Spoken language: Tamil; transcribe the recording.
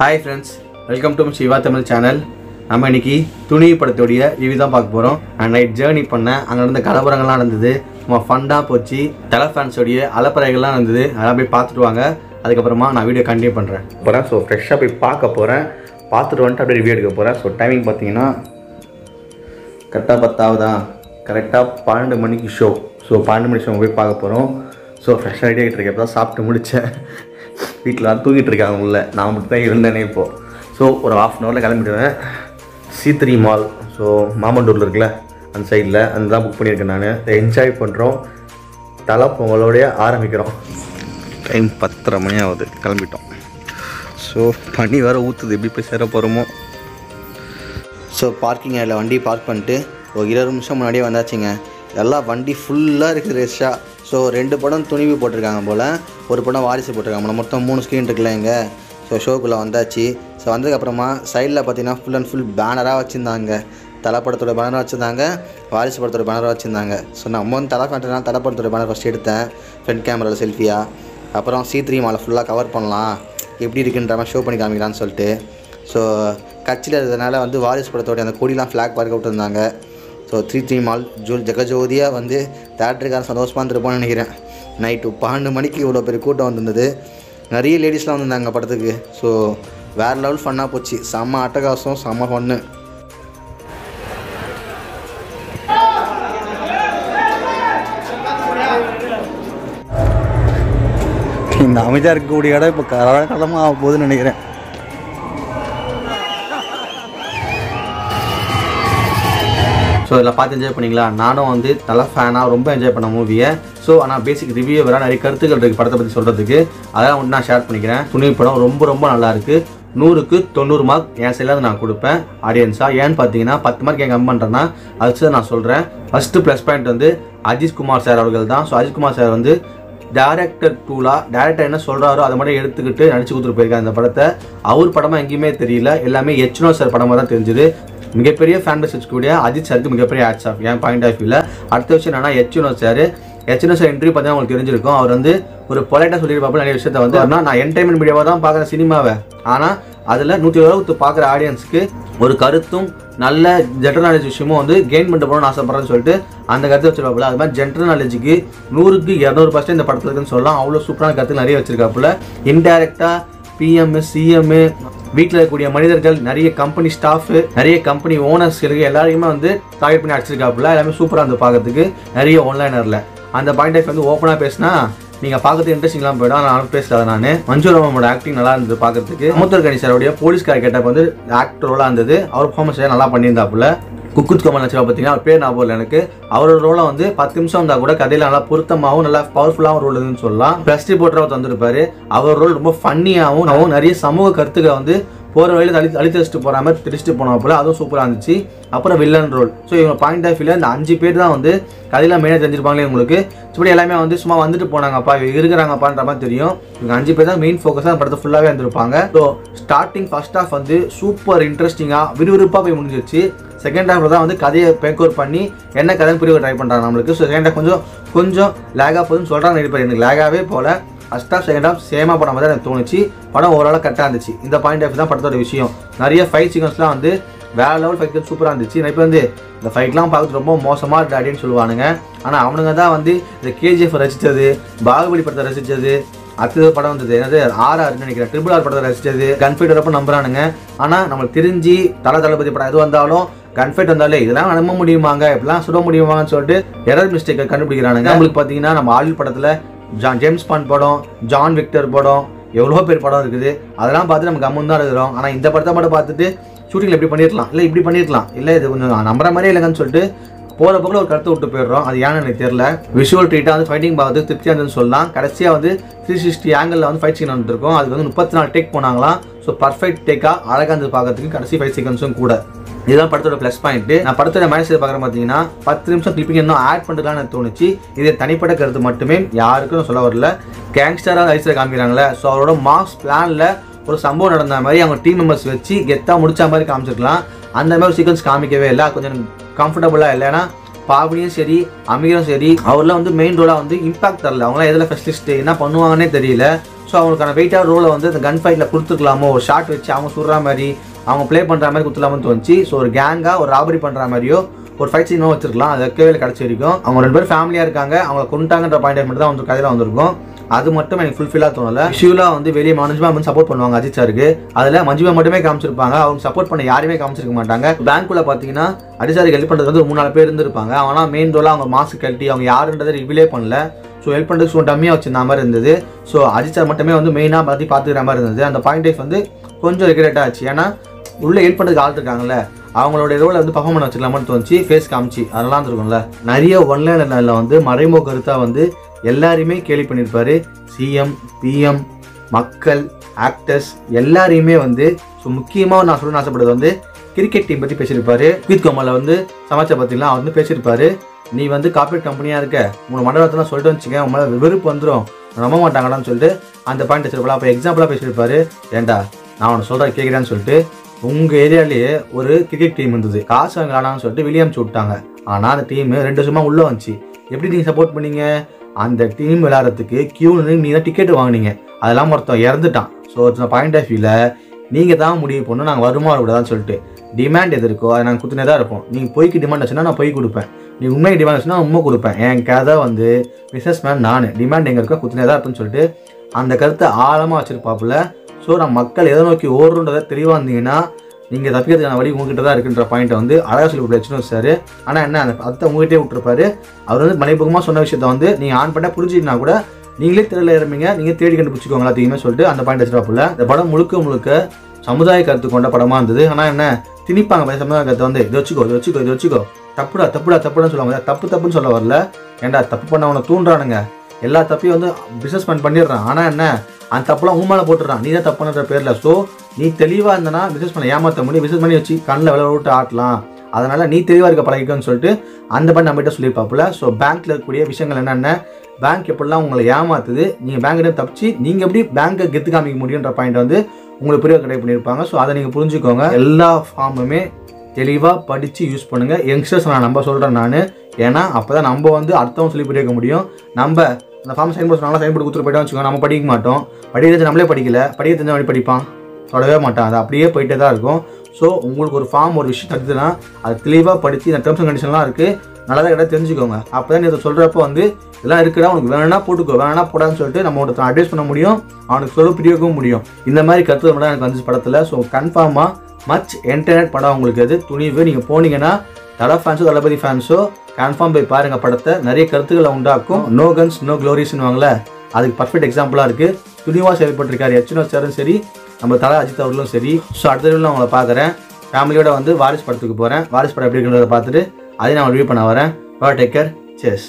Hi friends welcome to Siva Tamil channel நம்ம இன்னைக்கு துணி படத்துடைய ரிவ்யூ தான் பார்க்க போகிறோம் அண்ட் நைட் ஜேர்னி பண்ணேன் அங்கே நடந்த கலவரங்கள்லாம் நடந்தது. நம்ம ஃபண்டாக போச்சு. தலை ஃபேன்ஸோடைய அலப்பறைகள்லாம் நடந்தது. அதெல்லாம் போய் பார்த்துட்டு வாங்க. அதுக்கப்புறமா நான் வீடியோ கண்டினியூ பண்ணுறேன் போகிறேன் ஸோ ஃப்ரெஷ்ஷாக போய் பார்க்க போகிறேன் பார்த்துட்டு வந்துட்டு அப்படியே ரிவ்யூ எடுக்க போகிறேன் ஸோ டைமிங் பார்த்தீங்கன்னா கரெக்டாக பத்தாவதா? கரெக்டாக பன்னெண்டு மணிக்கு ஷோ ஸோ பன்னெண்டு மணி ஷோ போய் பார்க்க போகிறோம் ஸோ ஃப்ரெஷ்ஷாக ரெடி ஆகிட்டு இருக்கேன். தான் சாப்பிட்டு முடித்தேன் வீட்டில் தான் தூங்கிட்டு இருக்காங்க உள்ளே. நான் மட்டும் தான் இருந்தேனே இப்போது ஸோ ஒரு ஆஃப் அன் ஹவரில் கிளம்பிடுவேன். சி த்ரீ மால் ஸோ மாமண்டூரில் இருக்குல்ல அந்த சைடில் அந்த தான் புக் பண்ணியிருக்கேன் நான். என்ஜாய் பண்ணுறோம் தலை பொங்கலோடய ஆரம்பிக்கிறோம். டைம் பத்தரை மணி ஆகுது. கிளம்பிட்டோம். ஸோ பனி வேறு ஊற்றுது எப்படி போய் சேர போகிறோமோ ஸோ பார்க்கிங் ஏரியில் வண்டி பார்க் பண்ணிட்டு ஒரு இருபது நிமிஷம் முன்னாடியே வந்தாச்சுங்க. எல்லாம் வண்டி ஃபுல்லாக இருக்குது ரேஷாக ஸோ ரெண்டு படம் துணிவு போட்டிருக்காங்க போல். ஒரு படம் வாரிசு போட்டிருக்காங்க போல். மொத்தம் மூணு ஸ்க்ரீன் இருக்குல்ல இங்கே. ஸோ ஷோக்குள்ளே வந்தாச்சு. ஸோ வந்ததுக்கப்புறமா சைடில் பார்த்தீங்கன்னா ஃபுல் அண்ட் ஃபுல் பேனராக வச்சுருந்தாங்க. தலை படத்தோட பேனர் வச்சுருந்தாங்க. வாரிசு படத்தோட பேனர் வச்சுருந்தாங்க. ஸோ நம்ம வந்து தலை ஃபேண்ட்னா தலை படத்தோட பேனர் ஃபஸ்ட் எடுத்தேன். ஃப்ரண்ட் கேமராவில் செல்ஃபியாக அப்புறம் சி த்ரீ மாலை ஃபுல்லாக கவர் பண்ணலாம். எப்படி இருக்குன்ற மாதிரி ஷோ பண்ணி காமிக்கலான்னு சொல்லிட்டு. ஸோ கட்சியில் இருந்ததுனால வந்து வாரிசு படத்தோட அந்த கொடிலாம் ஃப்ளாக் பார்க்க விட்டுருந்தாங்க. ஸோ த்ரீ த்ரீ மால் ஜோ ஜெகஜோதியாக வந்து தேட்டருக்காரன் சந்தோஷமாக இருந்துருப்போம்னு நினைக்கிறேன். நைட்டு பன்னெண்டு மணிக்கு இவ்வளோ பெரிய கூட்டம் வந்திருந்தது. நிறைய லேடிஸ்லாம் வந்திருந்தாங்க படத்துக்கு. ஸோ வேறு லெவல் ஃபன்னாக போச்சு. செம்ம அட்டகாசம் செம்ம ஃபன்னு இந்த அமைதியாக இருக்கக்கூடிய இடம் இப்போ கலகலமாக ஆக போகுதுன்னு நினைக்கிறேன். ஸோ இதில் பார்த்து என்ஜாய் பண்ணிங்களா? நானும் வந்து நல்ல ஃபேனாக ரொம்ப என்ஜாய் பண்ண மூவியை ஸோ ஆனால் பேசிக் ரிவ்யூ வர நிறைய கருத்துக்கள் இருக்குது படத்தை பற்றி சொல்கிறதுக்கு அதெல்லாம் வந்து நான் ஷேர் பண்ணிக்கிறேன். துணி படம் ரொம்ப ரொம்ப நல்லாயிருக்கு நூறுக்கு தொண்ணூறு மார்க் என் சைடில் நான் கொடுப்பேன். ஆடியன்ஸாக ஏன்னு பார்த்தீங்கன்னா பத்து மார்க் என் கம் பண்ணுறேன்னா அது நான் சொல்கிறேன் ஃபஸ்ட்டு ப்ளஸ் பாயிண்ட் வந்து அஜித் குமார் சார் அவர்கள் தான். ஸோ அஜித் குமார் சார் வந்து டேரக்டர் டூலாக டேரக்டர் என்ன சொல்கிறாரோ அதை மட்டும் எடுத்துக்கிட்டு நடிச்சு கொடுத்துட்டு போயிருக்காங்க அந்த படத்தை. அவர் படமாக எங்கேயுமே தெரியல. எல்லாமே எச்னோ சார் படமாக தான் தெரிஞ்சுது. மிகப்பெரிய ஃபேன் பேஸ் வச்சுக்கூடிய அஜித் சாருக்கு மிகப்பெரிய ஆட்ஸ் ஆஃப் என் பாயிண்ட் ஆஃப் வியூவில் அடுத்த விஷயம் என்னன்னா எச்னோ சார் எச்னோ சார் இன்டர்வியூ பார்த்தா உங்களுக்கு தெரிஞ்சிருக்கும். அவர் வந்து ஒரு பொலைட்டாக சொல்லியிருப்பாப்புல நிறைய விஷயத்த வந்து. ஆனா, நான் என்டர்டைன்மெண்ட் மீடியாவாக தான் பார்க்குறேன் சினிமாவை ஆனால் அதில் நூற்றி இருபது பார்க்குற ஆடியன்ஸ்க்கு ஒரு கருத்தும் நல்ல ஜென்ரல் நாலேஜ் விஷயமும் வந்து கெயின் பண்ணிட்டு போகணும்னு ஆசைப்படுறேன்னு சொல்லிட்டு அந்த கருத்து வச்சிருப்பாப்புல. அது மாதிரி ஜென்ரல் நாலேஜுக்கு நூறுக்கு இரநூறு பர்சன்ட் இந்த படத்தில் இருக்குன்னு சொல்லலாம். அவ்வளோ சூப்பரான கருத்து நிறைய வச்சிருக்காப்புல. இன்டெரக்டாக பிஎம் சிஎம் வீட்டில் இருக்கக்கூடிய மனிதர்கள் நிறைய கம்பெனி ஸ்டாஃப் நிறைய கம்பெனி ஓனர்ஸ் இருக்கு எல்லாரையுமே வந்து டார்கெட் பண்ணி அடிச்சிருக்காப்புல. எல்லாமே சூப்பராக இருந்து பார்க்கறதுக்கு நிறைய ஒன்லைனரில் அந்த பாயிண்ட் ஆஃப் வந்து ஓப்பனாக பேசினா நீங்கள் பார்க்கறது இன்ட்ரெஸ்டிங்லாம் போயிடும். ஆனால் நான் பேசல நான். மஞ்சு ராமனோட ஆக்டிங் நல்லா இருந்தது பார்க்கறதுக்கு அமுத்தர் கணி போலீஸ்கார் கேட்டப்ப வந்து ஆக்டரோலாம் இருந்தது. அவர் பர்ஃபார்மன்ஸ் நல்லா பண்ணியிருந்தாப்புல. குக்குத் கமல் நச்சரா பார்த்தீங்கன்னா அவர் பேர் ஞாபகம் இல்லை எனக்கு. அவரோட ரோலை வந்து பத்து நிமிஷம் இருந்தால் கூட கதையில் நல்லா பொருத்தமாகவும் நல்லா பவர்ஃபுல்லாகவும் ரோல் இருக்குன்னு சொல்லலாம். ப்ளஸ் டி போட்டராக தந்திருப்பாரு. அவர் ரோல் ரொம்ப ஃபன்னியாகவும் நிறைய சமூக கருத்துக்களை வந்து போகிற வழியில் அழி அழித்தடிச்சிட்டு போகிற மாதிரி திரிச்சிட்டு போன போல அதுவும் சூப்பராக இருந்துச்சு. அப்புறம் வில்லன் ரோல் ஸோ இவங்க பாயிண்ட் ஆஃப் வியூவில் இந்த அஞ்சு பேர் தான் வந்து கதையில் மெயினாக தெரிஞ்சிருப்பாங்களே உங்களுக்கு. இப்படி எல்லாமே வந்து சும்மா வந்துட்டு போனாங்கப்பா இவங்க இருக்கிறாங்கப்பான்ற மாதிரி தெரியும். இவங்க அஞ்சு பேர் தான் மெயின் ஃபோக்கஸாக படத்தை ஃபுல்லாகவே இருந்திருப்பாங்க. ஸோ ஸ்டார்டிங் ஃபர்ஸ்ட் ஆஃப் வந்து சூப்பர் இன்ட்ரெஸ்டிங்காக விறுவிறுப்பாக போய் முடிஞ்சிருச்சு. செகண்ட் ஹாஃபில் தான் வந்து கதையை பேக்கோர் பண்ணி என்ன கதைன்னு புரிய ட்ரை பண்ணுறாங்க நம்மளுக்கு. ஸோ செகண்ட் ஹாஃப் கொஞ்சம் கொஞ்சம் லேகாக போகுதுன்னு சொல்கிறாங்க நிறைய எனக்கு லேகாகவே போல ஃபஸ்ட் ஹாஃப் செகண்ட் ஹாஃப் சேமாக படம் மாதிரி எனக்கு தோணுச்சு. படம் ஓரளவு கரெக்டாக இருந்துச்சு. இந்த பாயிண்ட் ஆஃப் தான் படத்தோட விஷயம். நிறைய ஃபைட் சீக்வன்ஸ்லாம் வந்து வேற லெவல் ஃபைட் சூப்பராக இருந்துச்சு. நான் இப்போ வந்து இந்த ஃபைட்லாம் பார்க்கறது ரொம்ப மோசமாக இருக்குது அப்படின்னு சொல்லுவானுங்க. ஆனால் அவனுங்க தான் வந்து இந்த கேஜிஎஃப் ரசித்தது பாகுபலி படத்தை ரசித்தது அடுத்தது படம் வந்தது. என்னது? ஆர்ஆர்னு நினைக்கிறேன். ட்ரிபிள் ஆர் படத்தை ரசித்தது கன்ஃபைட் அப்போ நம்புறானுங்க. ஆனால் நம்மளுக்கு தெரிஞ்சு தல தளபதி படம் எது வந்தாலும் கன்ஃபைட் வந்தாலே இதெல்லாம் நம்ப முடியுமாங்க? இப்படிலாம் சுட முடியுமாங்கன்னு சொல்லிட்டு எரர் மிஸ்டேக்கை கண்டுபிடிக்கிறானுங்க. நம்மளுக்கு பார்த்தீங்கன்னா நம்ம ஆலில் படத்தில் ஜான் ஜேம்ஸ் பாண்ட் படம் ஜான் விக்டர் படம் எவ்வளோ பேர் படம் இருக்குது. அதெல்லாம் பார்த்து நம்ம கம்மன் தான் இருக்கிறோம். ஆனால் இந்த படத்தை மட்டும் பார்த்துட்டு ஷூட்டிங்கில் இப்படி பண்ணியிருக்கலாம் இல்லை இப்படி பண்ணியிருக்கலாம் இல்லை இது கொஞ்சம் நம்புற மாதிரி இல்லைங்கன்னு சொல்லிட்டு போகிற போக்கில் ஒரு கருத்தை விட்டு போயிடுறோம். அது ஏன்னு எனக்கு தெரியல. விஷுவல் ட்ரீட்டாக வந்து ஃபைட்டிங் பார்த்து திருப்தியாக இருந்ததுன்னு சொல்லலாம். கடைசியாக வந்து த்ரீ சிக்ஸ்டி ஆங்கிளில் வந்து ஃபைட் சீன் வந்துருக்கும் அதுக்கு வந்து முப்பத்தி நாலு டேக் போனாங்களாம். ஸோ பர்ஃபெக்ட் டேக்காக அழகாக இருந்து பார்க்கறதுக்கு கடைசி ஃபைட் சீக்வன்ஸும் கூட. இதுதான் படத்தோட ப்ளஸ் பாயிண்ட் நான் படத்தோட மேனேஜர் பார்க்குறேன் பார்த்தீங்கன்னா பத்து நிமிஷம் கிளிப்பிங் இன்னும் ஆட் பண்ணுறதுலாம் தோணுச்சு. இது தனிப்பட்ட கருத்து மட்டுமே. யாருக்கும் சொல்ல வரல. கேங்ஸ்டராக ஐஸில் காமிக்கிறாங்களே ஸோ அவரோட மாஸ் பிளானில் ஒரு சம்பவம் நடந்த மாதிரி அவங்க டீம் மெம்பர்ஸ் வச்சு கெத்தாக முடிச்ச மாதிரி காமிச்சிருக்கலாம். அந்த மாதிரி சீக்வன்ஸ் காமிக்கவே இல்லை. கொஞ்சம் கம்ஃபர்டபுளாக இல்லைன்னா பாவனியும் சரி அமீரும் சரி அவர்லாம் வந்து மெயின் ரோலாக வந்து இம்பாக்ட் தரல. அவங்களாம் எதில் ஸ்பெஷலிஸ்ட் என்ன பண்ணுவாங்கன்னே தெரியல. ஸோ அவங்களுக்கான வெயிட்டாக ரோலை வந்து இந்த கன் ஃபைட்டில் கொடுத்துக்கலாமோ? ஒரு ஷாட் வச்சு அவங்க சுடுற மாதிரி அவங்க ப்ளே பண்ணுற மாதிரி கொடுத்துலாமோன்னு தோணுச்சு. ஸோ ஒரு கேங்காக ஒரு ராபரி பண்ணுற மாதிரியோ ஒரு ஃபைட் சீனோ வச்சிருக்கலாம். அது வைக்கவே கிடச்சி வரைக்கும். அவங்க ரெண்டு பேரும் ஃபேமிலியாக இருக்காங்க. அவங்க கொண்டுட்டாங்கன்ற பாயிண்ட் மட்டும் தான் வந்து கதையில் வந்திருக்கும். அது மட்டும் எனக்கு ஃபுல்ஃபில்லாக தோணலை. ஷிவ்லா வந்து வெளியே மனுஜ்மா வந்து சப்போர்ட் பண்ணுவாங்க அஜித் சாருக்கு. அதில் மஞ்சுமா மட்டுமே காமிச்சிருப்பாங்க. அவங்க சப்போர்ட் பண்ண யாருமே காமிச்சிருக்க மாட்டாங்க. பேங்க்குள்ள பார்த்தீங்கன்னா அஜித் சாருக்கு ஹெல்ப் பண்ணுறது வந்து ஒரு மூணு நாலு பேர் இருந்திருப்பாங்க. ஆனால் மெயின் ரோலாக அவங்க மாஸ்க் கழட்டி அவங்க யாருன்றதை ரிவிலே பண்ணல. ஸோ ஹெல்ப் பண்ணுறதுக்கு ஸோ டம்மியாக வச்சிருந்த மாதிரி இருந்தது. ஸோ அஜித் சார் மட்டுமே வந்து மெயினாக பற்றி பார்த்துக்கிற மாதிரி இருந்தது. அந்த பாயிண்ட் வைஸ் வந்து கொஞ்சம் ரெகுலேட் ஆச்சு. ஏன்னா உள்ளே ஹெல்ப் பண்ணுறதுக்கு ஆள் இருக்காங்கல்ல. அவங்களோட ரோலை வந்து பர்ஃபார்ம் பண்ண வச்சுக்கலாமான்னு தோணுச்சு. ஃபேஸ் காமிச்சு. அதெல்லாம் இருந்திருக்கும்ல. நிறைய ஒன்லைனில் வந்து மறைமுக கருத்தாக வந்து எல்லாரையுமே கேலி பண்ணியிருப்பாரு சிஎம் பிஎம் மக்கள் ஆக்டர்ஸ் எல்லாரையுமே வந்து ஸோ முக்கியமாக நான் சொல்லணும்னு ஆசைப்படுறது வந்து கிரிக்கெட் டீம் பற்றி பேசியிருப்பாரு. குவித் கோமால வந்து சமாச்சார பற்றிலாம் அவர் வந்து பேசியிருப்பாரு. நீ வந்து கார்பரேட் கம்பெனியாக இருக்க உங்களை மண்டலத்தெல்லாம் சொல்லிட்டு வச்சுக்க உங்களை வெறுப்பு வந்துடும் நம்ப மாட்டாங்கடான்னு சொல்லிட்டு அந்த பாயிண்ட் வச்சிருப்பாள் அப்போ எக்ஸாம்பிளாக பேசியிருப்பாரு. ஏண்டா நான் உன்னை சொல்கிறேன் கேட்குறேன்னு சொல்லிட்டு உங்கள் ஏரியாலேயே ஒரு கிரிக்கெட் டீம் இருந்தது. காசு வாங்கலானான்னு சொல்லிட்டு வெளியே அனுப்பிச்சு விட்டாங்க. ஆனால் அந்த டீம் ரெண்டு வருஷமாக உள்ளே வந்துச்சு. எப்படி நீங்கள் சப்போர்ட் பண்ணீங்க? அந்த டீம் விளையாடுறதுக்கு கியூ நீ தான் டிக்கெட் வாங்குனீங்க. அதெல்லாம் ஒருத்தன் இறந்துட்டான். ஸோ பாயிண்ட் ஆஃப் வியூவில் நீங்கள் தான் முடிவு பண்ணணும். நாங்கள் வருமா வரக்கூடாதுன்னு சொல்லிட்டு. டிமாண்ட் எது இருக்கோ அதை நாங்கள் குத்துனே தான் இருப்போம். நீங்கள் பொய்க்கு டிமாண்ட் வச்சுன்னா நான் பொய் கொடுப்பேன். நீ உண்மைக்கு டிமாண்ட் வச்சுன்னா உண்மை கொடுப்பேன். என் கதை வந்து பிஸ்னஸ் மேன் நான். டிமாண்ட் எங்கே இருக்கோ குத்துனே தான் இருப்பேன்னு சொல்லிட்டு அந்த கருத்தை ஆழமாக வச்சுருப்பாப்புல. ஸோ நம்ம மக்கள் எதை நோக்கி ஓடுறன்றதை தெளிவாக இருந்தீங்கன்னா நீங்கள் தப்பிக்கிறதுக்கான வழி உங்ககிட்ட தான் இருக்குன்ற பாயிண்ட்டை வந்து அழகாக சொல்லி வச்சுன்னு வச்சாரு ஆனால் என்ன அந்த அத்தை உங்ககிட்டே விட்டுருப்பாரு. அவர் வந்து மலைபகமாக சொன்ன விஷயத்த வந்து நீங்கள் ஆன் பண்ண புரிஞ்சுனா கூட நீங்களே தெரியல இறம்பிங்க நீங்கள் தேடி கண்டுபிடிச்சிக்கோங்க எல்லாத்தையுமே சொல்லிட்டு அந்த பாயிண்ட் வச்சிருப்பாப்புல இந்த படம் முழுக்க முழுக்க சமுதாய கருத்து கொண்ட படமாக இருந்தது. ஆனால் என்ன திணிப்பாங்க சமுதாய கருத்தை வந்து. இதை வச்சுக்கோ இதை வச்சுக்கோ இதை வச்சுக்கோ. தப்புடா தப்புடா தப்புடான்னு சொல்லுவாங்க. தப்பு தப்புன்னு சொல்ல வரல. ஏன்டா தப்பு பண்ணவனை தூண்டுறானுங்க. எல்லா தப்பையும் வந்து பிஸ்னஸ் மேன் பண்ணிடுறான். ஆனால் என்ன? அந்த தப்புலாம் உன் மேலே போட்டுடுறான். நீ தான் தப்புன்ற பேரில். ஸோ நீ தெளிவாக இருந்தனா பிஸ்னஸ் பண்ண ஏமாற்ற முடியும். பிஸ்னஸ் பண்ணி வச்சு கண்ணில் விளை விட்டு ஆட்டலாம். அதனால் நீ தெளிவாக இருக்க பழகிக்கன்னு சொல்லிட்டு அந்த பண்ணி நம்மகிட்ட சொல்லியிருப்பாப்புல. ஸோ பேங்க்கில் இருக்கக்கூடிய விஷயங்கள் என்னென்ன? பேங்க் எப்படிலாம் உங்களை ஏமாத்துது? நீங்கள் பேங்க்கிட்ட தப்பிச்சு நீங்கள் எப்படி பேங்க்கை கெத்து காமிக்க முடியுன்ற பாயிண்ட் வந்து உங்களுக்கு புரிய கடை பண்ணியிருப்பாங்க. ஸோ அதை நீங்கள் புரிஞ்சுக்கோங்க. எல்லா ஃபார்முமே தெளிவாக படித்து யூஸ் பண்ணுங்கள் யங்ஸ்டர்ஸ் நான் நம்ப சொல்கிறேன் நான். ஏன்னா அப்போ தான் நம்ம வந்து அர்த்தம் சொல்லி புரிய முடியும். நம்ம அந்த ஃபார்ம் சைன் போட நல்லா சைன் போட்டு கொடுத்துட்டு போய்ட்டு வச்சுக்கோங்க நம்ம படிக்க மாட்டோம். படிக்கிறது நம்மளே படிக்கல. படிக்க தெரிஞ்ச வழி படிப்பான்? தொடவே மாட்டான். அது அப்படியே போயிட்டே தான் இருக்கும். ஸோ உங்களுக்கு ஒரு ஃபார்ம் ஒரு விஷயம் தடுத்துனா அது தெளிவாக படித்து இந்த டேர்ம்ஸ் அண்ட் கண்டிஷன்லாம் இருக்குது நல்லதாக கிடையாது தெரிஞ்சுக்கோங்க. அப்போ தான் நீ இதை சொல்கிறப்ப வந்து இதெல்லாம் இருக்குடா உனக்கு வேணா போட்டுக்கோ வேணா போடான்னு சொல்லிட்டு நம்ம ஒருத்தன் அட்வைஸ் பண்ண முடியும். அவனுக்கு சொல்ல புரியவும் முடியும். இந்த மாதிரி கருத்து மட்டும் எனக்கு வந்துச்சு படத்தில். ஸோ கன்ஃபார்மாக மச் என்டர்நெட் படம் உங்களுக்கு அது துணிவு நீங்கள் போனீங்கன்னா தலை ஃபேன்ஸோ தளபதி ஃபேன்ஸோ கன்ஃபார்ம் போய் பாருங்க படத்தை. நிறைய கருத்துக்களை உண்டாக்கும். நோ கன்ஸ் நோ க்ளோரிஸ்னு வாங்கல அதுக்கு பர்ஃபெக்ட் எக்ஸாம்பிளாக இருக்குது துணிவாக செயல்பட்டிருக்காரு எச்னோ சாரும் சரி நம்ம தலை அஜித் அவர்களும் சரி. ஸோ அடுத்த தடவை நான் உங்களை பார்க்குறேன். ஃபேமிலியோட வந்து வாரிஸ் படத்துக்கு போகிறேன் வாரிஸ் படம் எப்படி இருக்கிறத பார்த்துட்டு அதையும் நான் ரிவ்யூ பண்ண வரேன். Take care chase